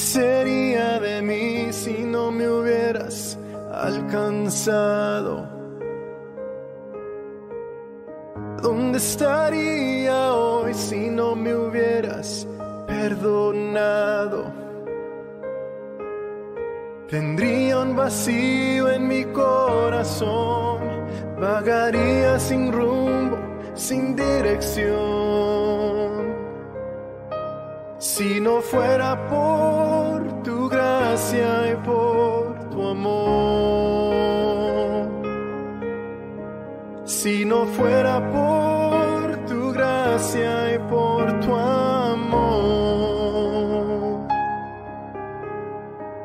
sería de mí si no me hubieras alcanzado? ¿Dónde estaría hoy si no me hubieras perdonado? Tendría un vacío en mi corazón, vagaría sin rumbo, sin dirección. Si no fuera por tu gracia y por tu amor. Si no fuera por tu gracia y por tu amor.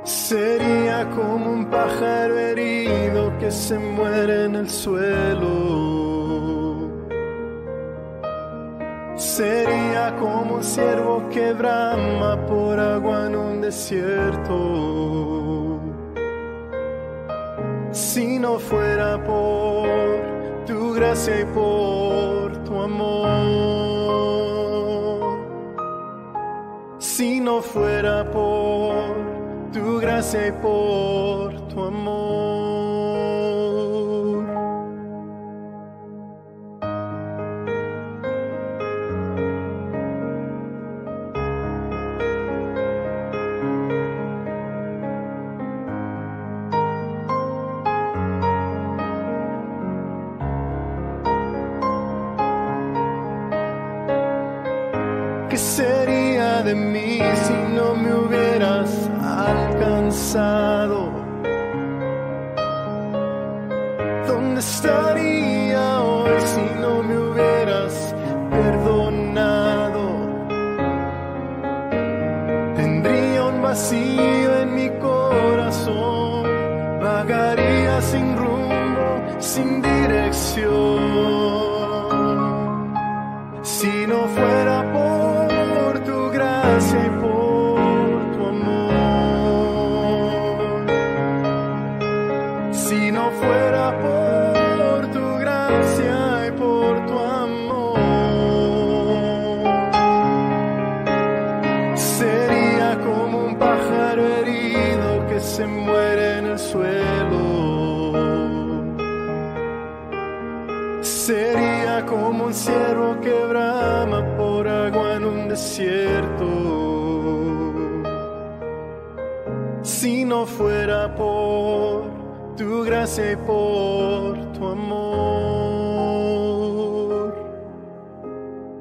Sería como un pájaro herido que se muere en el suelo. Sería como un ciervo que brama por agua en un desierto. Si no fuera por tu gracia y por tu amor. Si no fuera por tu gracia y por tu amor. Alcanzado? Por tu amor.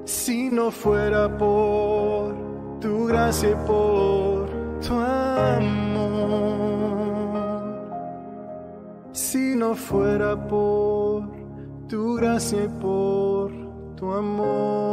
Si no fuera por tu gracia por tu amor. Si no fuera por tu gracia por tu amor.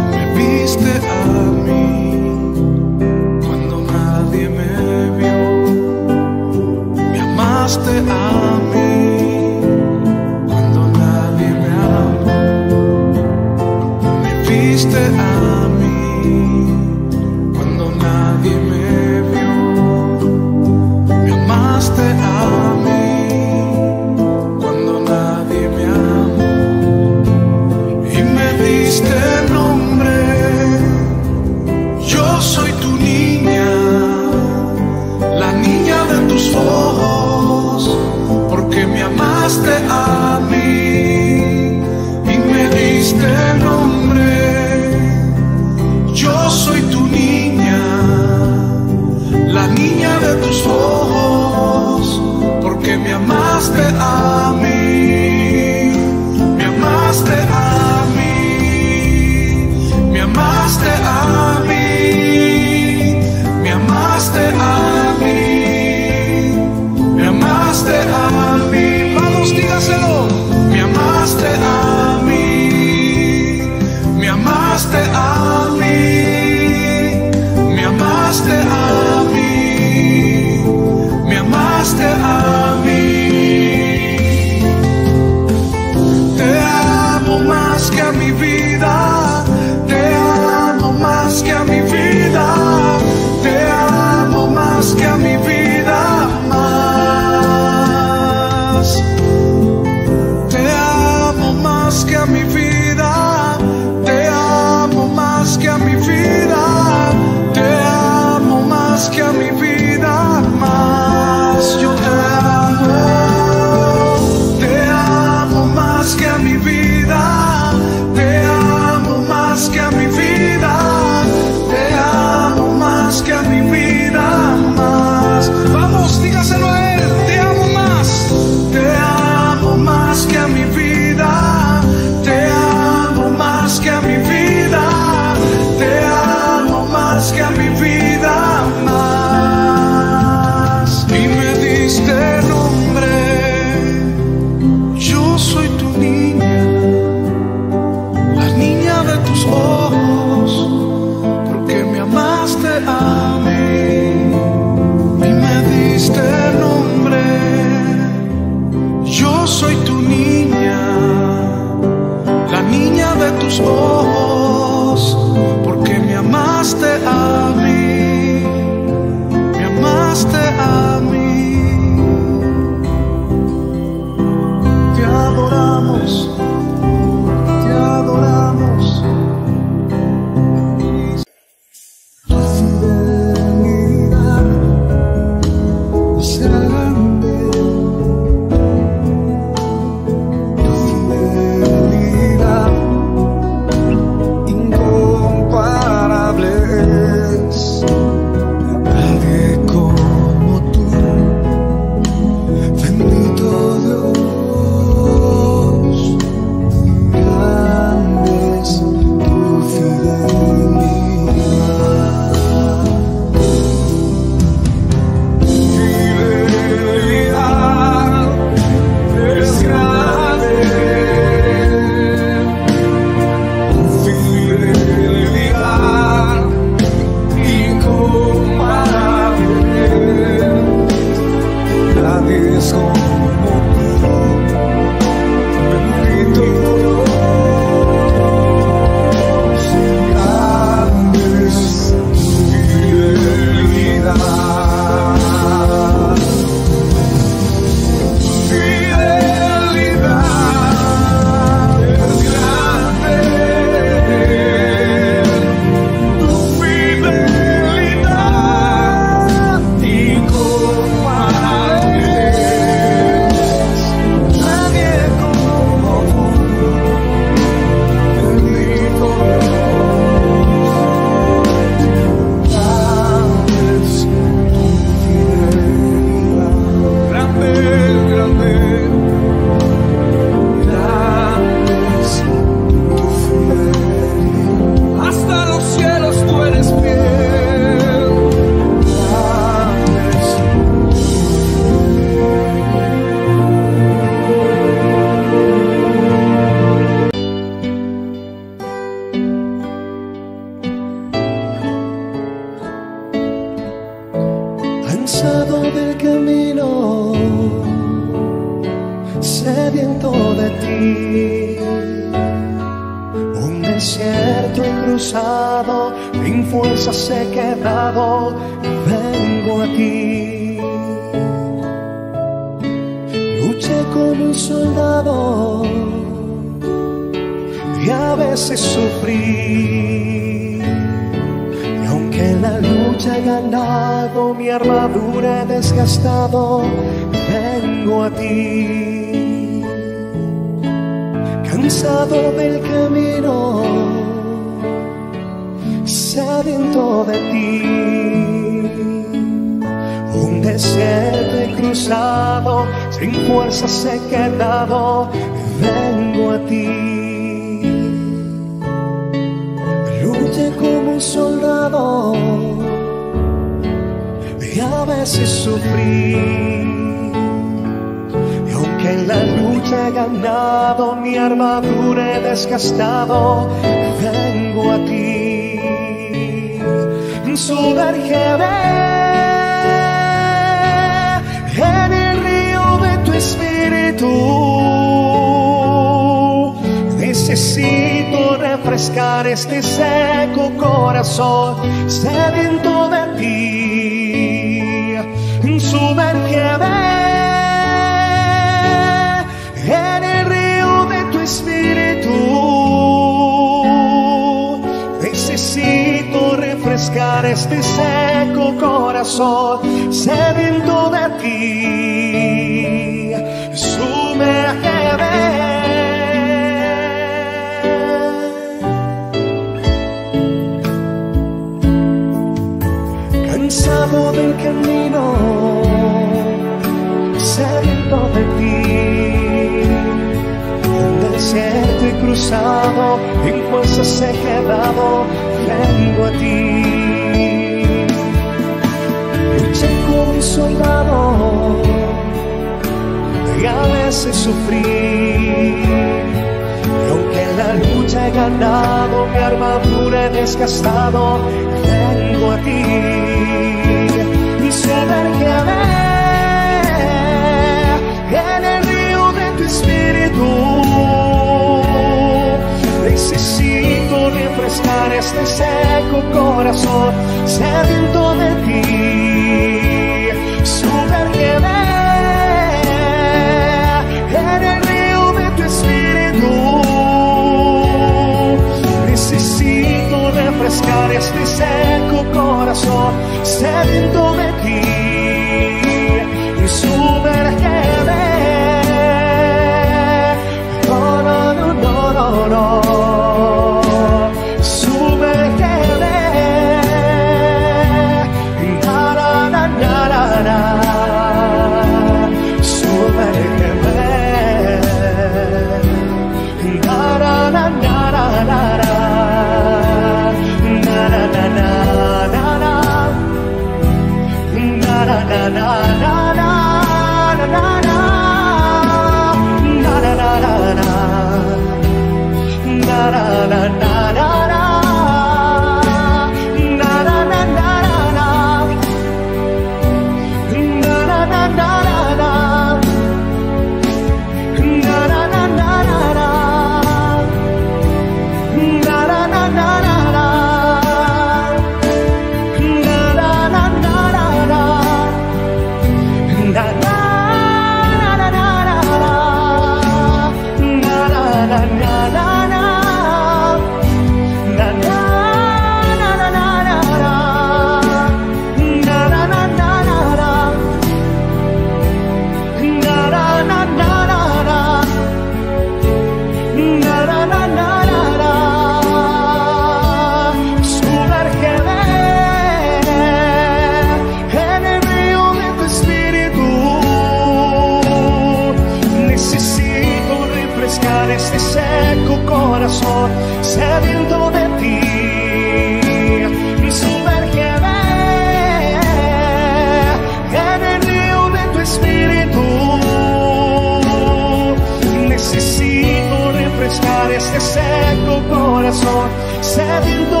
sediento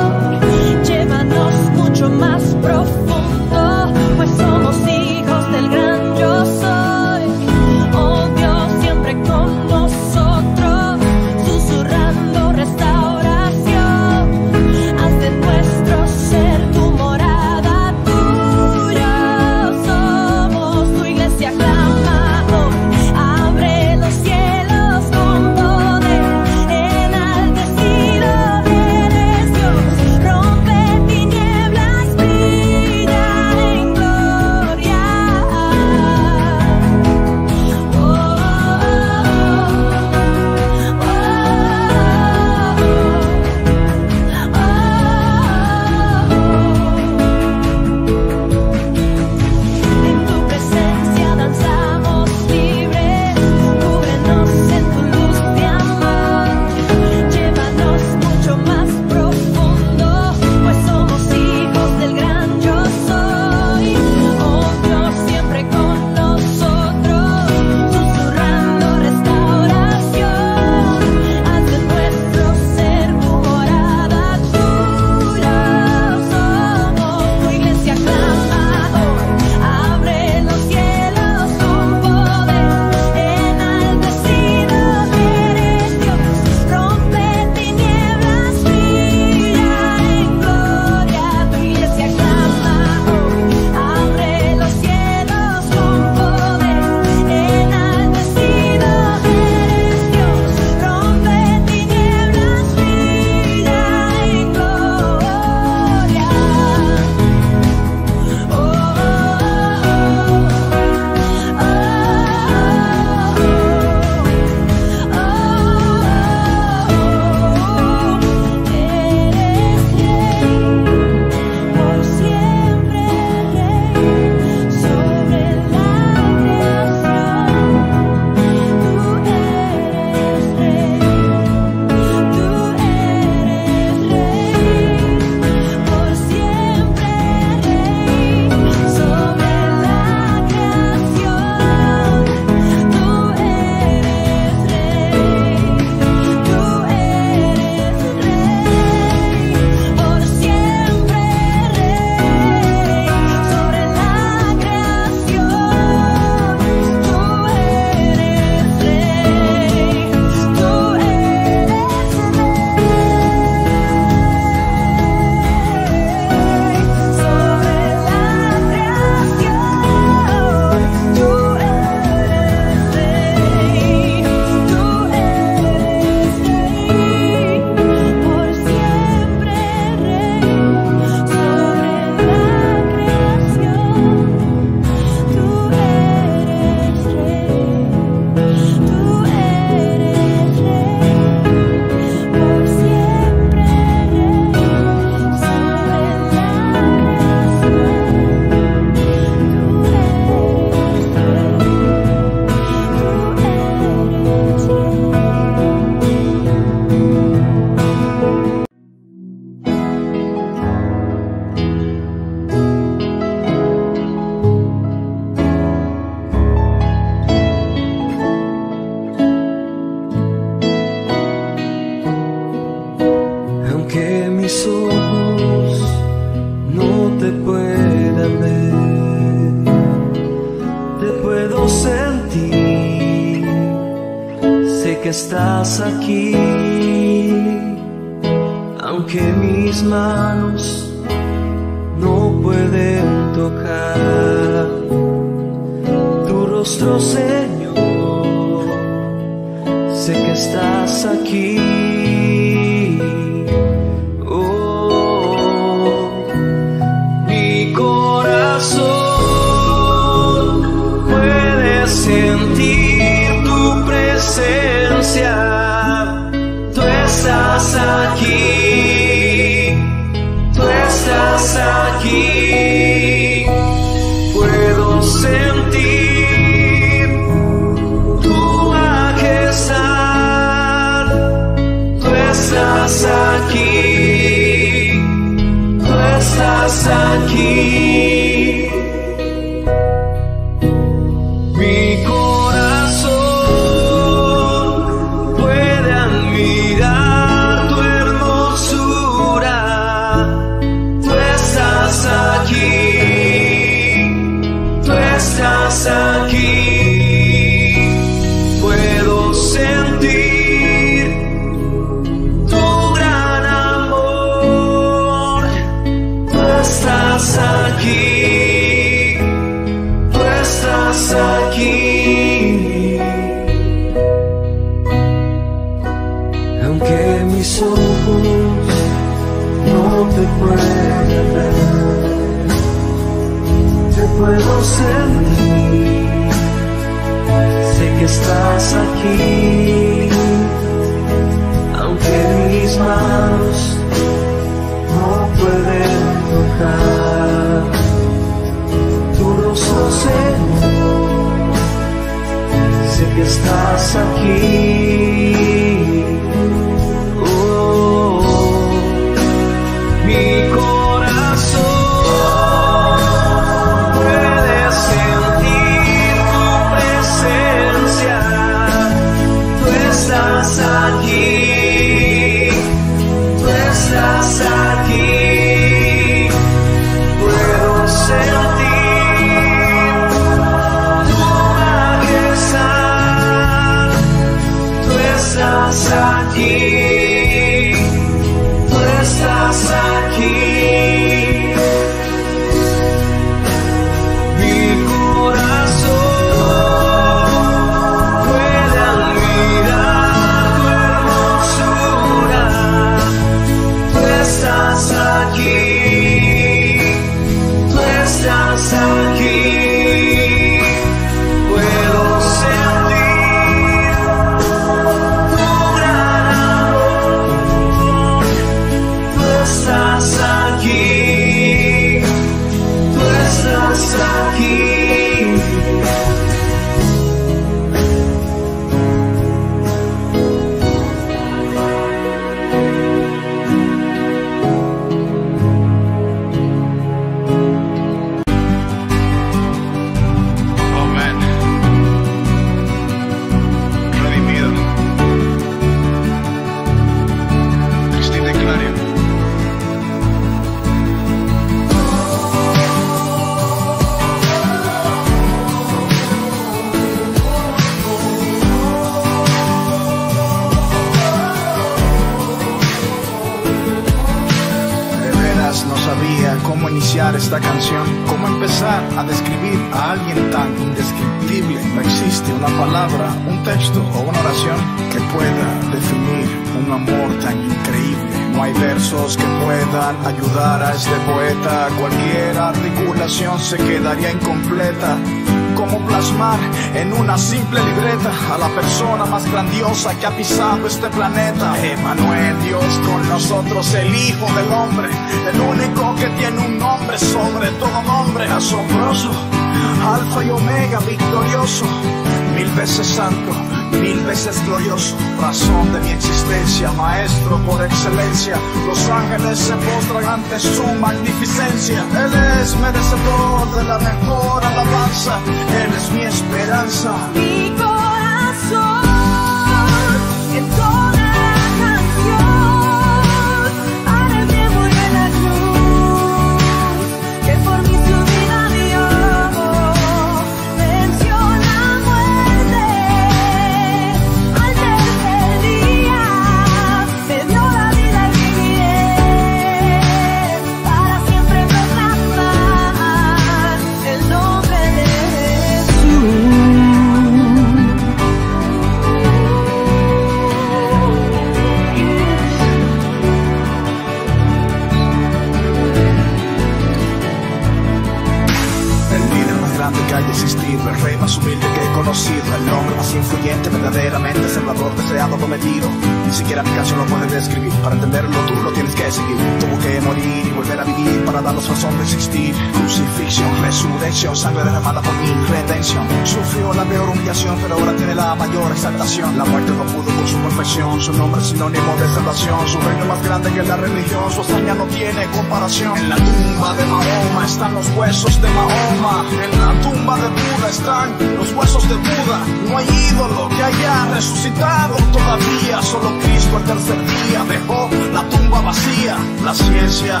los huesos de Buda. No hay ídolo que haya resucitado todavía. Solo Cristo el tercer día dejó la tumba vacía. La ciencia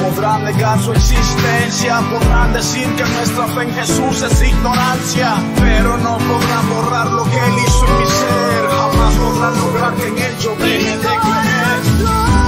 podrá negar su existencia. Podrán decir que nuestra fe en Jesús es ignorancia. Pero no podrán borrar lo que Él hizo en mi ser. Jamás podrán lograr que en Él yo brille de comer.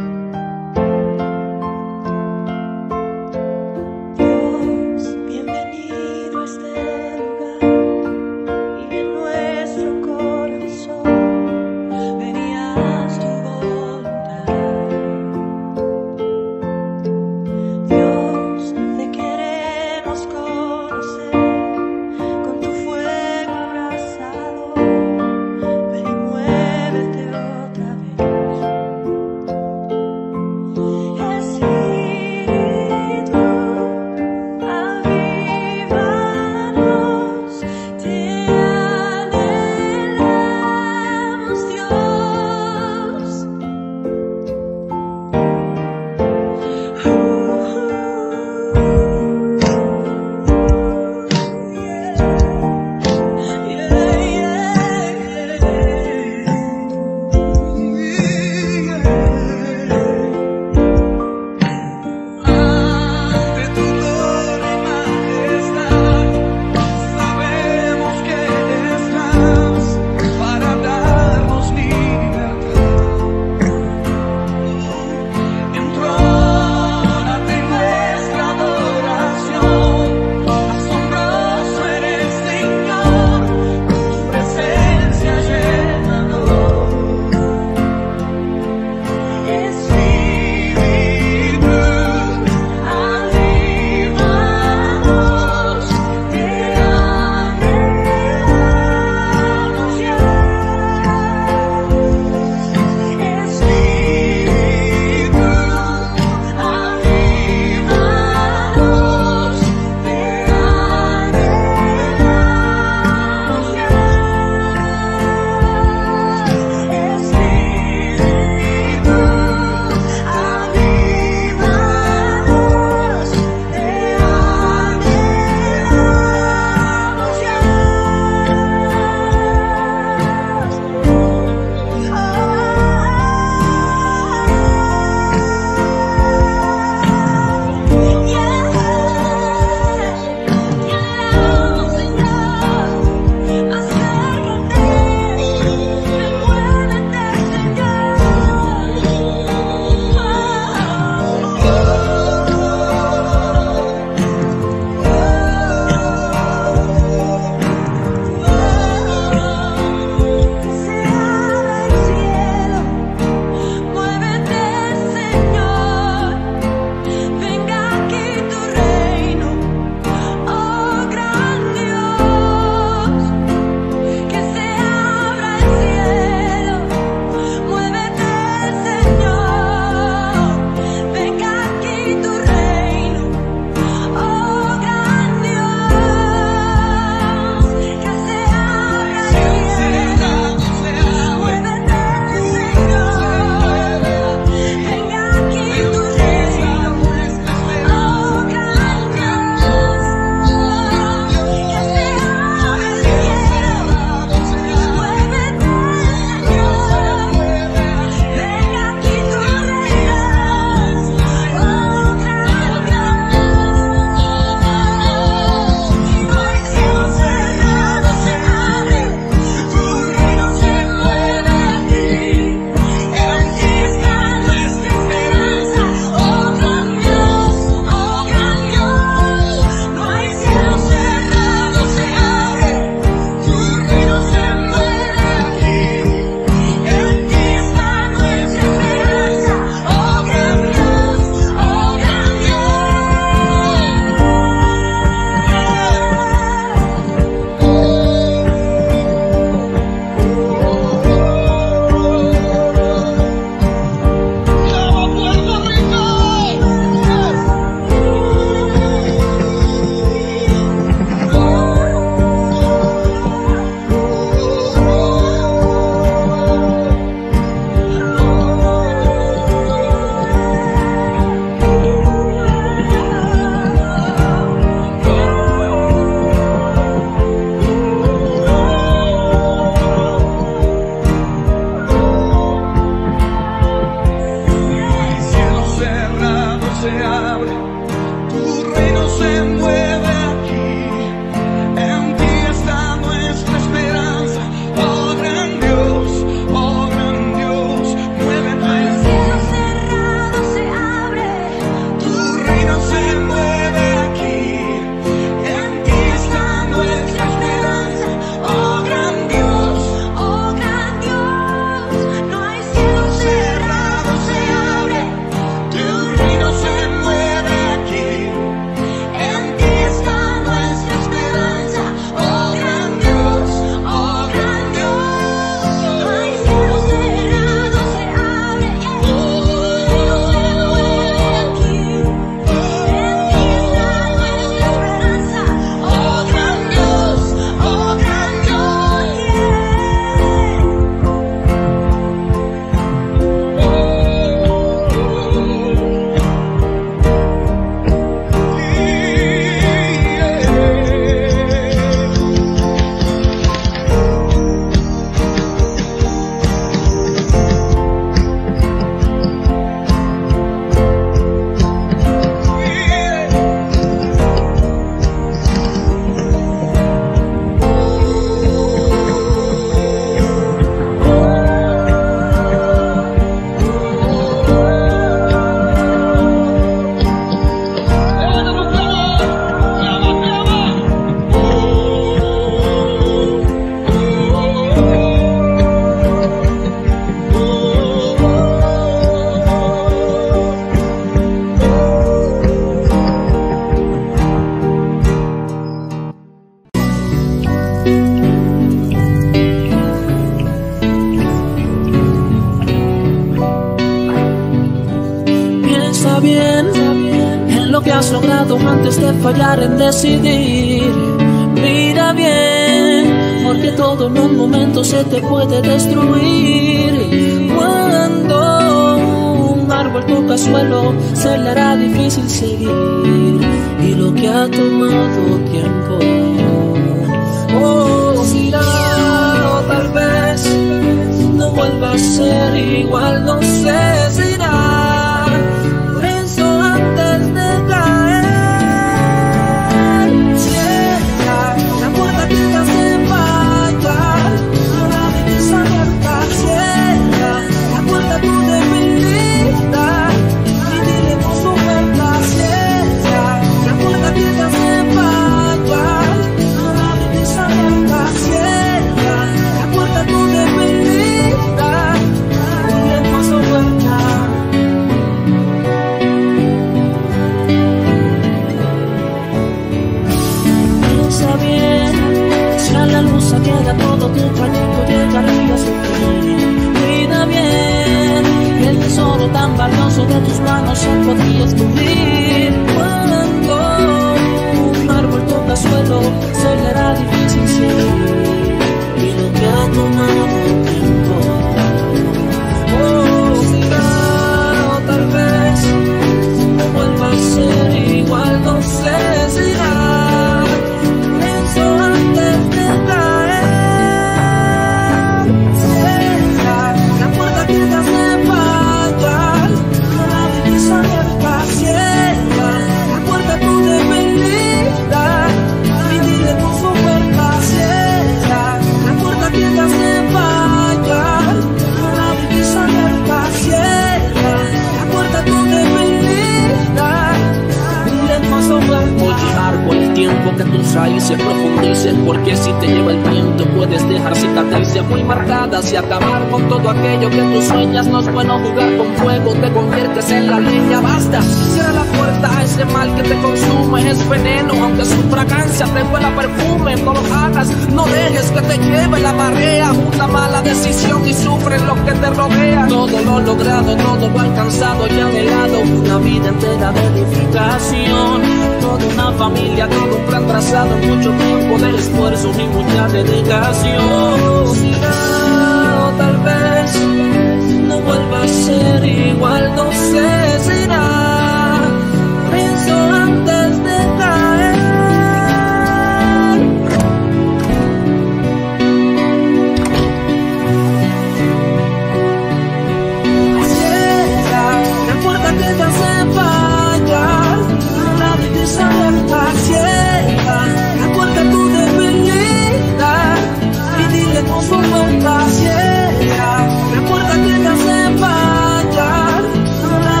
somos un vuelta ciega. No importa que te hacen fallar, solo la. La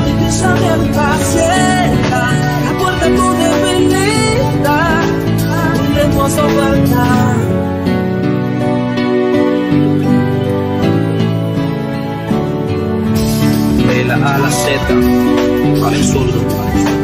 debilidad, a la A la Z, para el sur.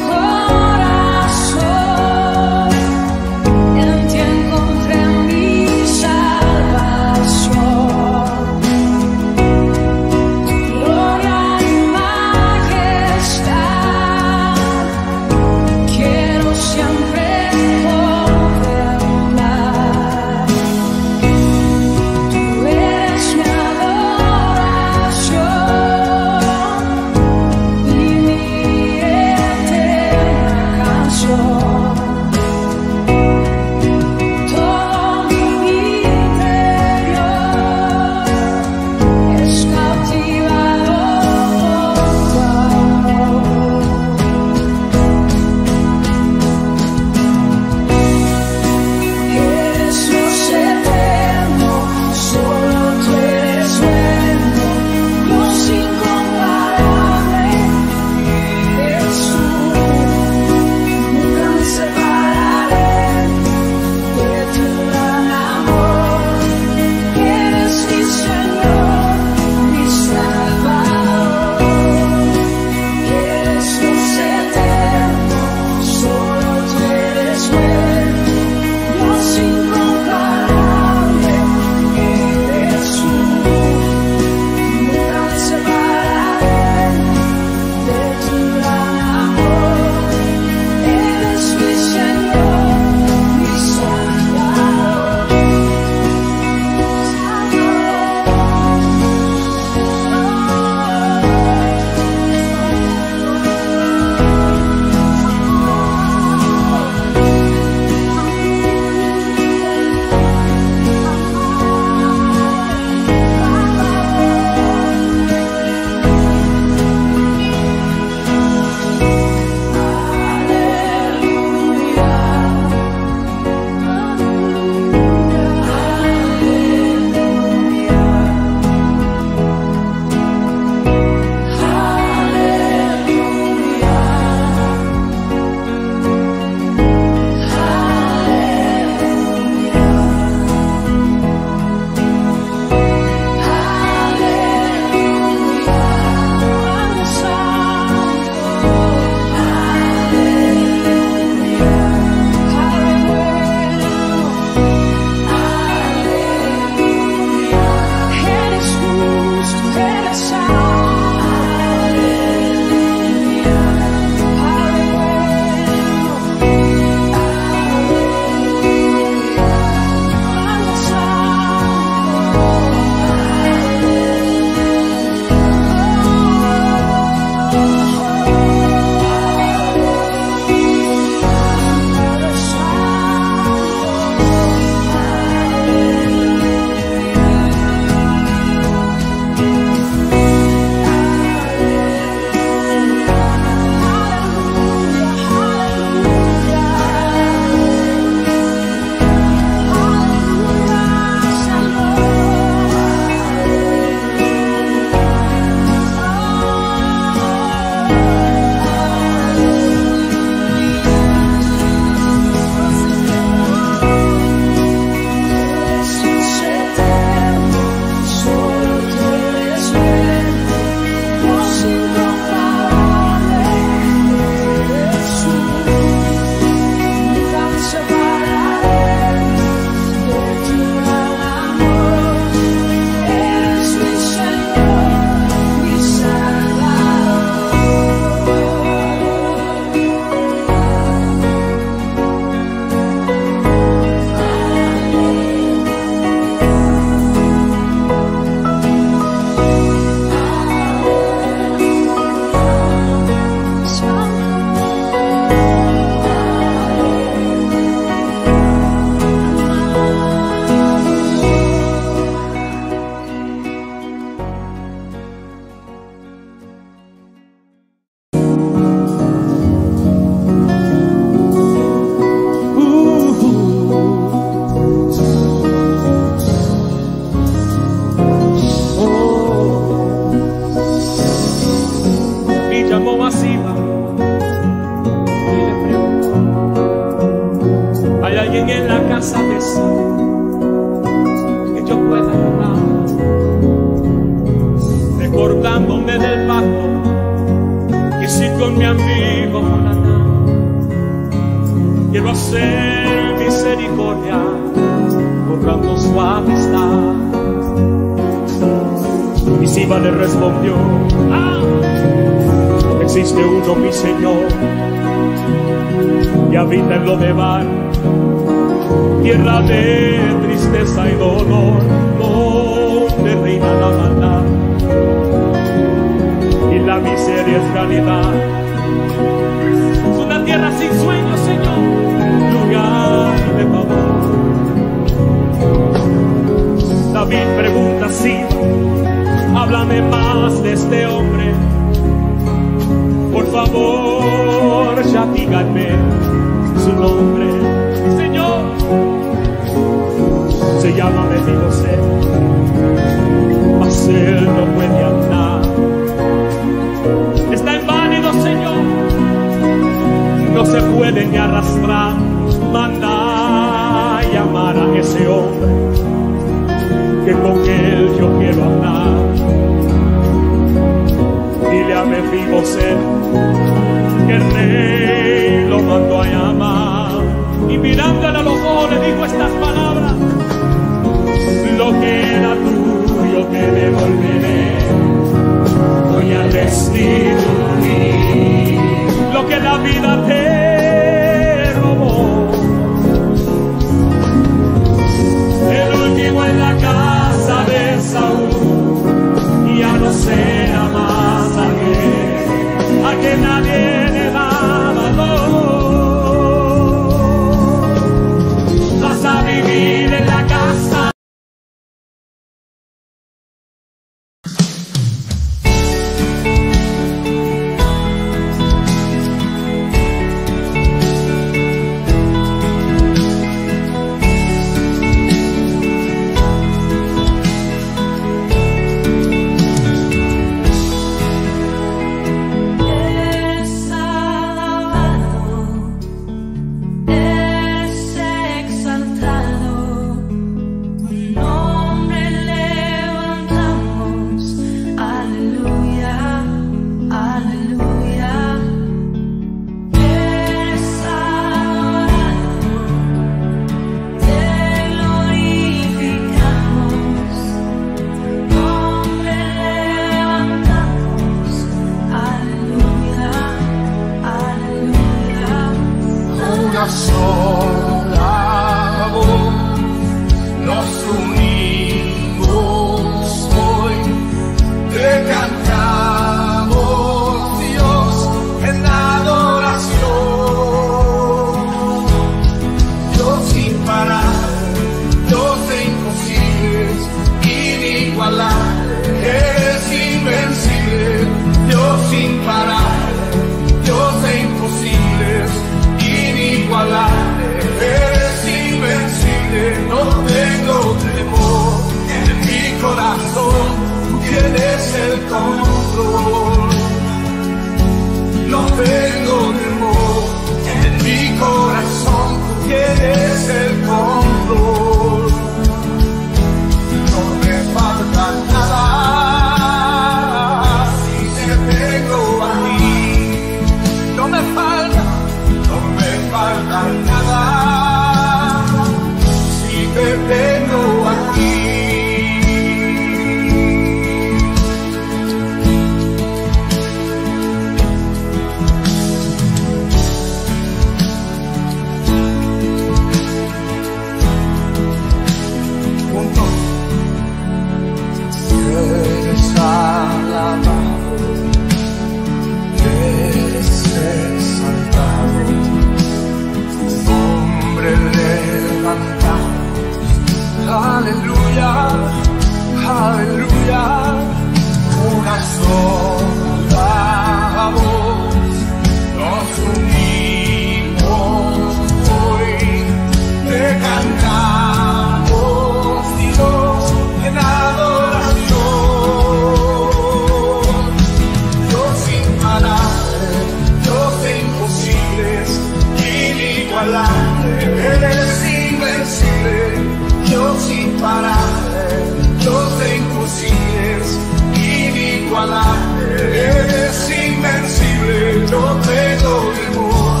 completo mi amor,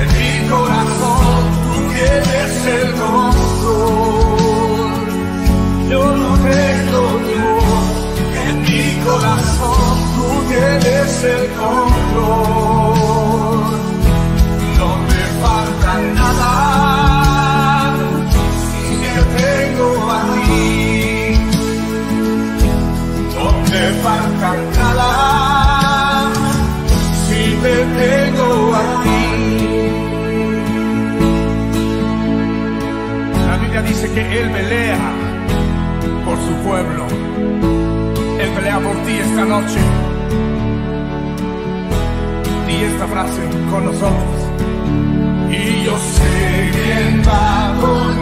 en mi corazón tú tienes el control. Yo completo mi amor, en mi corazón tú tienes el control. que Él pelea por su pueblo. Él pelea por ti esta noche. Y esta frase con nosotros. Y yo sé quién va con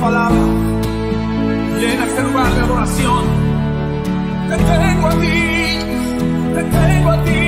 palabras. Llena este lugar de adoración. Te tengo a ti, te tengo a ti.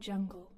Jungle.